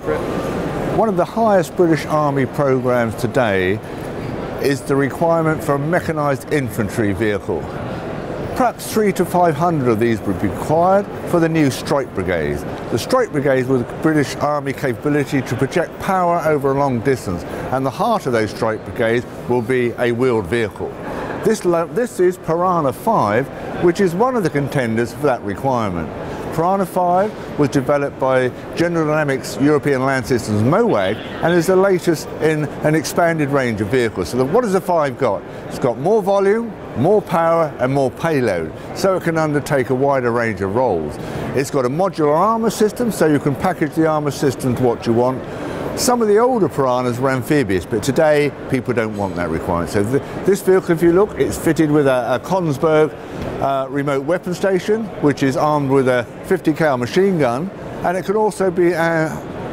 One of the highest British Army programmes today is the requirement for a mechanised infantry vehicle. Perhaps three to 500 of these would be required for the new strike brigades. The strike brigades were the British Army capability to project power over a long distance and the heart of those strike brigades will be a wheeled vehicle. This, this is Piranha 5, which is one of the contenders for that requirement. Piranha 5 was developed by General Dynamics European Land Systems MOWAG and is the latest in an expanded range of vehicles. So what has the 5 got? It's got more volume, more power and more payload, so it can undertake a wider range of roles. It's got a modular armour system, so you can package the armour system to what you want. Some of the older Piranhas were amphibious, but today people don't want that requirement. So th this vehicle, if you look, it's fitted with a, a Kongsberg uh, remote weapon station, which is armed with a 50 cal machine gun, and it can also be uh,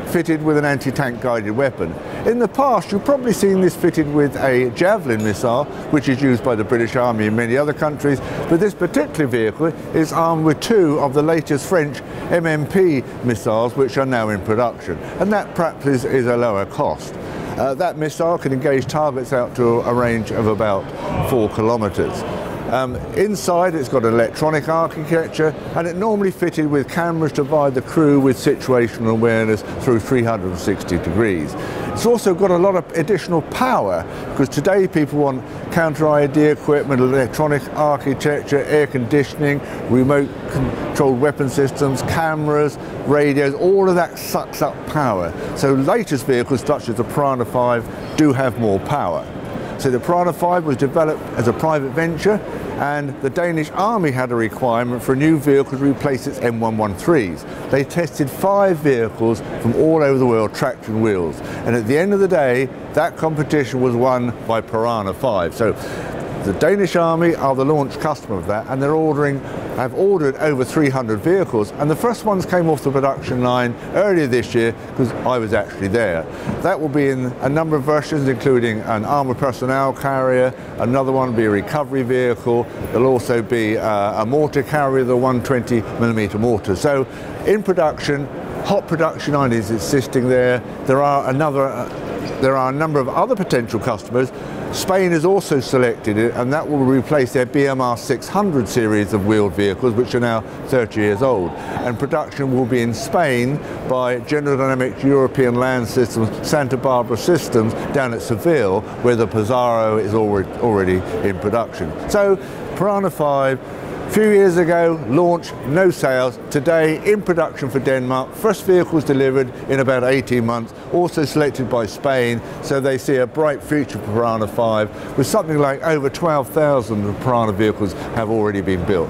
fitted with an anti-tank guided weapon. In the past, you've probably seen this fitted with a Javelin missile, which is used by the British Army in many other countries, but this particular vehicle is armed with two of the latest French MMP missiles, which are now in production, and that perhaps is, is a lower cost. Uh, that missile can engage targets out to a range of about four kilometres. Um, inside it's got an electronic architecture and it normally fitted with cameras to provide the crew with situational awareness through 360 degrees. It's also got a lot of additional power because today people want counter-IED equipment, electronic architecture, air conditioning, remote controlled weapon systems, cameras, radios, all of that sucks up power. So latest vehicles such as the Piranha 5 do have more power. So the Piranha 5 was developed as a private venture and the Danish Army had a requirement for a new vehicle to replace its M113s. They tested five vehicles from all over the world, traction wheels. And at the end of the day, that competition was won by Piranha 5. So the Danish Army are the launch customer of that and they're ordering, have ordered over 300 vehicles and the first ones came off the production line earlier this year because I was actually there. That will be in a number of versions including an armoured personnel carrier, another one will be a recovery vehicle, there'll also be uh, a mortar carrier, the 120 millimeter mortar. So in production, hot production line is existing there. There are another uh, there are a number of other potential customers Spain has also selected it and that will replace their BMR 600 series of wheeled vehicles which are now 30 years old and production will be in Spain by General Dynamics European Land Systems Santa Barbara Systems down at Seville where the Pizarro is already in production. So Piranha 5 a few years ago, launch, no sales. Today, in production for Denmark. First vehicles delivered in about 18 months. Also selected by Spain, so they see a bright future for Piranha 5 with something like over 12,000 Piranha vehicles have already been built.